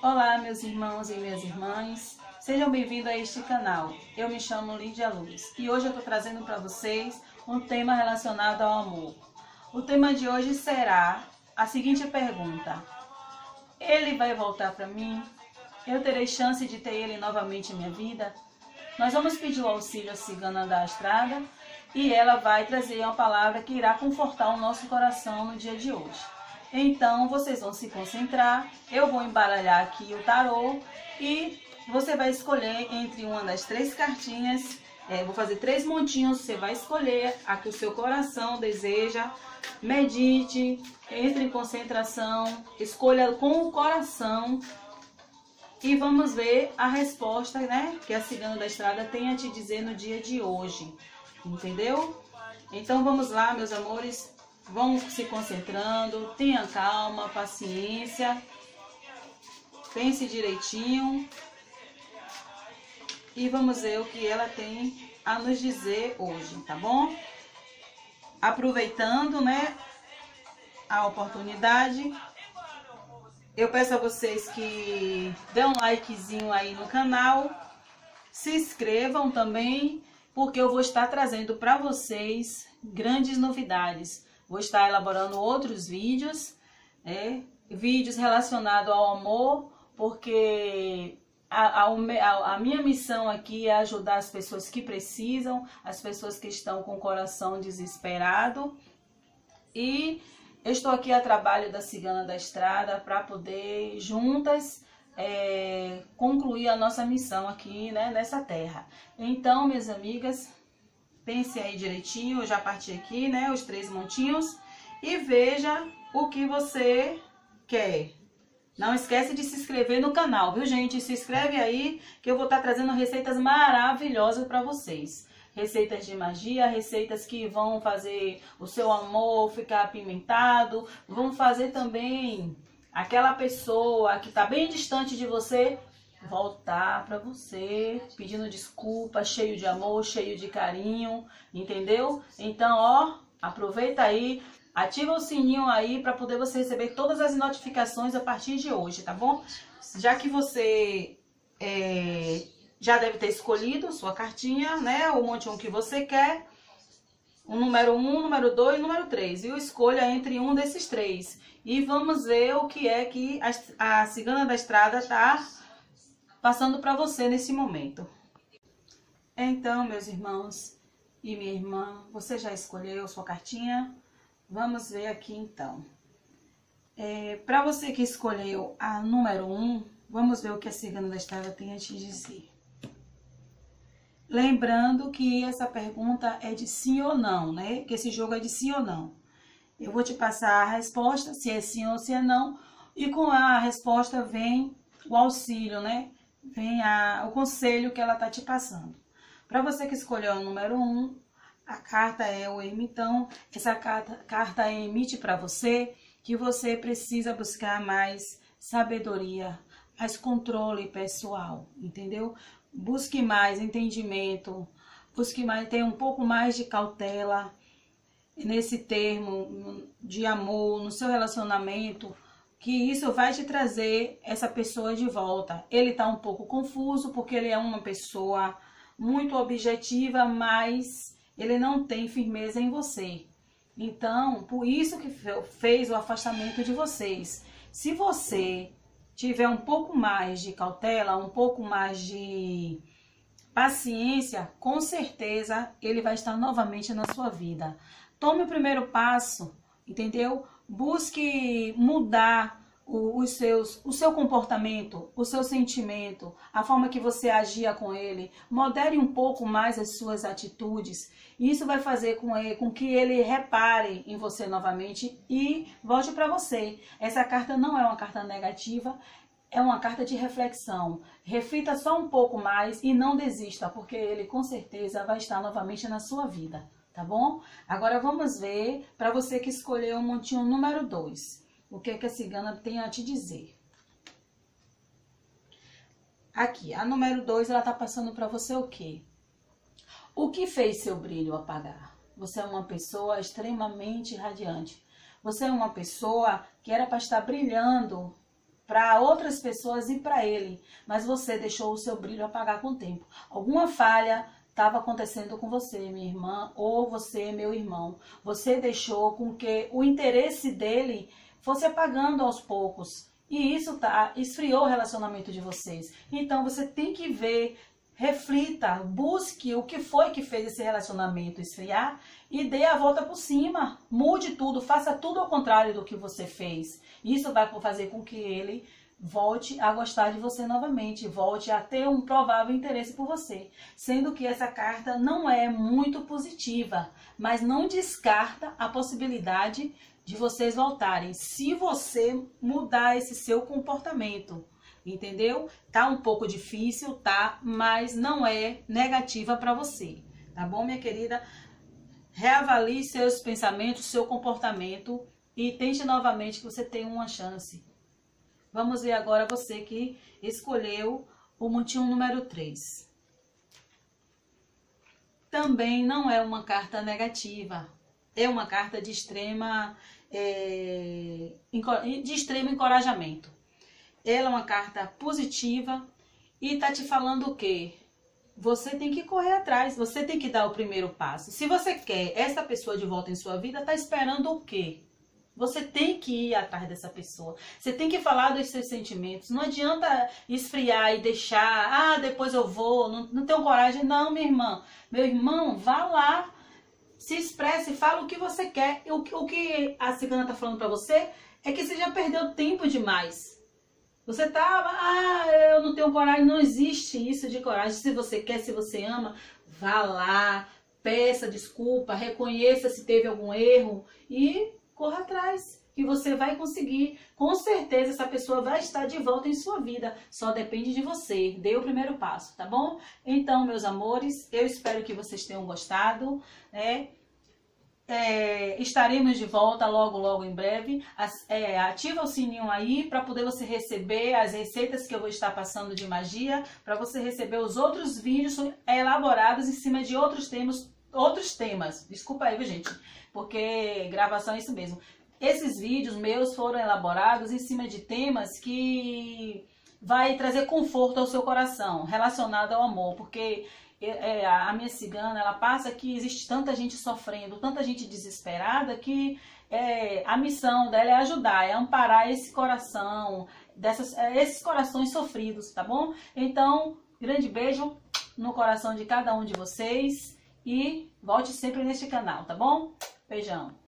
Olá, meus irmãos e minhas irmãs. Sejam bem-vindos a este canal. Eu me chamo Lídia Luz e hoje eu estou trazendo para vocês um tema relacionado ao amor. O tema de hoje será a seguinte pergunta: Ele vai voltar para mim? Eu terei chance de ter ele novamente em minha vida? Nós vamos pedir o auxílio à cigana da estrada e ela vai trazer uma palavra que irá confortar o nosso coração no dia de hoje. Então, vocês vão se concentrar, eu vou embaralhar aqui o tarô e você vai escolher entre uma das três cartinhas, é, vou fazer três montinhos, você vai escolher a que o seu coração deseja, medite, entre em concentração, escolha com o coração e vamos ver a resposta, né, que a cigana da estrada tem a te dizer no dia de hoje, entendeu? Então vamos lá, meus amores, Vão se concentrando, tenha calma, paciência. Pense direitinho. E vamos ver o que ela tem a nos dizer hoje, tá bom? Aproveitando, né, a oportunidade, eu peço a vocês que dê um likezinho aí no canal, se inscrevam também, porque eu vou estar trazendo para vocês grandes novidades. Vou estar elaborando outros vídeos, né? vídeos relacionados ao amor, porque a, a, a, minha missão aqui é ajudar as pessoas que precisam, as pessoas que estão com o coração desesperado. E eu estou aqui a trabalho da Cigana da Estrada para poder juntas é, concluir a nossa missão aqui né, nessa terra. Então, minhas amigas, Pense aí direitinho, eu já parti aqui, né, os três montinhos. E veja o que você quer. Não esquece de se inscrever no canal, viu, gente? Se inscreve aí que eu vou estar trazendo receitas maravilhosas para vocês. Receitas de magia, receitas que vão fazer o seu amor ficar apimentado, vão fazer também aquela pessoa que está bem distante de você voltar para você, pedindo desculpa, cheio de amor, cheio de carinho, entendeu? Então, ó, aproveita aí, ativa o sininho aí para poder você receber todas as notificações a partir de hoje, tá bom? Já que você é, já deve ter escolhido sua cartinha, né? O monte um que você quer. O número 1, um, número 2 e número 3. E escolha entre um desses três. E vamos ver o que é que a, a cigana da estrada tá passando para você nesse momento. Então, meus irmãos e minha irmã, você já escolheu sua cartinha? Vamos ver aqui então. É, para você que escolheu a número 1, um, vamos ver o que a cigana da estrada tem a te dizer. Lembrando que essa pergunta é de sim ou não, né? Que esse jogo é de sim ou não. Eu vou te passar a resposta, se é sim ou se é não, e com a resposta vem o auxílio, né? Vem a, o conselho que ela está te passando. Para você que escolheu o número 1, um, a carta é o ermitão. Essa carta, carta emite para você que você precisa buscar mais sabedoria, mais controle pessoal, entendeu? Busque mais entendimento, busque mais, tenha um pouco mais de cautela nesse termo de amor, no seu relacionamento, que isso vai te trazer essa pessoa de volta. Ele está um pouco confuso porque ele é uma pessoa muito objetiva, mas ele não tem firmeza em você. Então, por isso que fez o afastamento de vocês. Se você tiver um pouco mais de cautela, um pouco mais de paciência, com certeza ele vai estar novamente na sua vida. Tome o primeiro passo, entendeu? Busque mudar o, os seus, o seu comportamento, o seu sentimento, a forma que você agia com ele. Modere um pouco mais as suas atitudes. Isso vai fazer com, ele, com que ele repare em você novamente e volte para você. Essa carta não é uma carta negativa, é uma carta de reflexão. Reflita só um pouco mais e não desista, porque ele com certeza vai estar novamente na sua vida tá bom? Agora vamos ver para você que escolheu o montinho número 2. O que, que a cigana tem a te dizer? Aqui, a número 2, ela tá passando para você o quê? O que fez seu brilho apagar? Você é uma pessoa extremamente radiante. Você é uma pessoa que era para estar brilhando para outras pessoas e para ele, mas você deixou o seu brilho apagar com o tempo. Alguma falha estava acontecendo com você, minha irmã, ou você, meu irmão. Você deixou com que o interesse dele fosse apagando aos poucos. E isso tá, esfriou o relacionamento de vocês. Então você tem que ver, reflita, busque o que foi que fez esse relacionamento esfriar e dê a volta por cima. Mude tudo, faça tudo ao contrário do que você fez. Isso vai fazer com que ele volte a gostar de você novamente, volte a ter um provável interesse por você. Sendo que essa carta não é muito positiva, mas não descarta a possibilidade de vocês voltarem, se você mudar esse seu comportamento. Entendeu? Tá um pouco difícil, tá? Mas não é negativa para você. Tá bom, minha querida? Reavalie seus pensamentos, seu comportamento e tente novamente que você tem uma chance. Vamos ver agora você que escolheu o montinho número 3. Também não é uma carta negativa. É uma carta de extrema é, de extremo encorajamento. Ela é uma carta positiva e tá te falando o quê? Você tem que correr atrás, você tem que dar o primeiro passo. Se você quer essa pessoa de volta em sua vida, tá esperando o quê? Você tem que ir atrás dessa pessoa. Você tem que falar dos seus sentimentos. Não adianta esfriar e deixar, ah, depois eu vou, não, não tenho coragem. Não, minha irmã. Meu irmão, vá lá se expresse, fala o que você quer. O, o que a cigana está falando para você é que você já perdeu tempo demais. Você tava, ah, eu não tenho coragem, não existe isso de coragem. Se você quer, se você ama, vá lá, peça desculpa, reconheça se teve algum erro e corra atrás. Que você vai conseguir. Com certeza essa pessoa vai estar de volta em sua vida. Só depende de você. Dê o primeiro passo, tá bom? Então, meus amores, eu espero que vocês tenham gostado, né? É, estaremos de volta logo, logo em breve. As, é, ativa o sininho aí para poder você receber as receitas que eu vou estar passando de magia, para você receber os outros vídeos elaborados em cima de outros temas, outros temas. Desculpa aí, gente, porque gravação é isso mesmo. Esses vídeos meus foram elaborados em cima de temas que vai trazer conforto ao seu coração, relacionado ao amor, porque é, a minha cigana, ela passa que existe tanta gente sofrendo, tanta gente desesperada, que é, a missão dela é ajudar, é amparar esse coração, dessas, é, esses corações sofridos, tá bom? Então, grande beijo no coração de cada um de vocês e volte sempre neste canal, tá bom? Beijão!